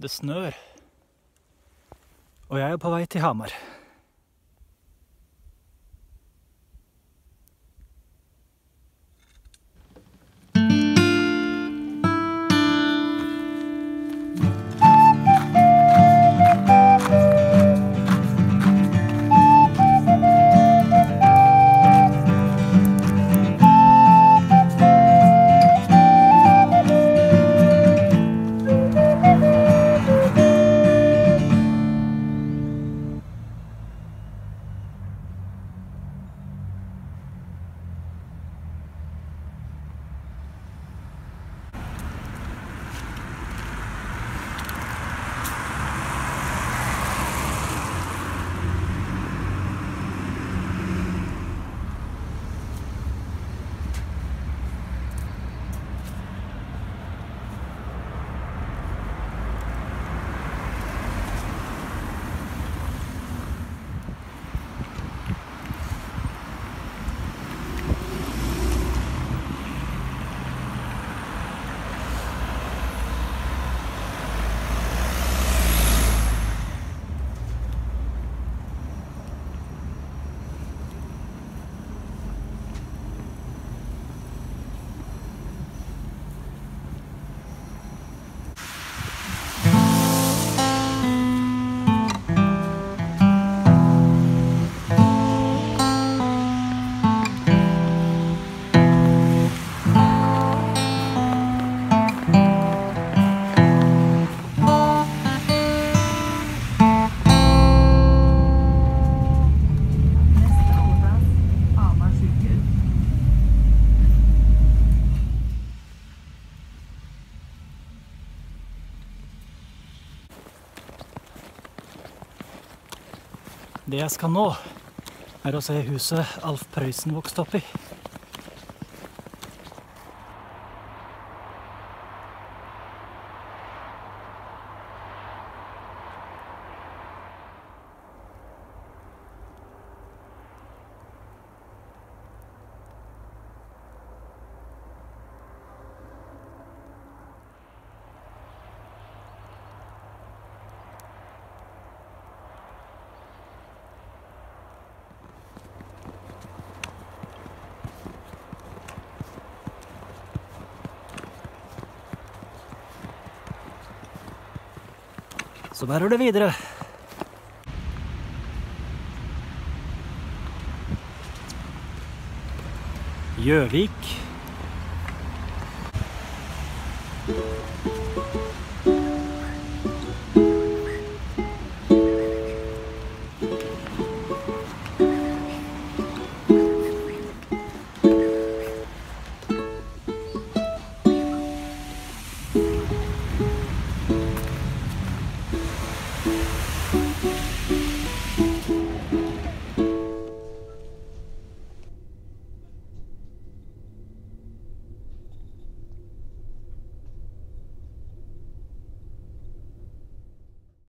Det snør. Og jeg er på vei til Hamar. Det jeg skal nå, er å se huset Alf Prøysen vokste opp i. Så bærer det videre. Gjøvik.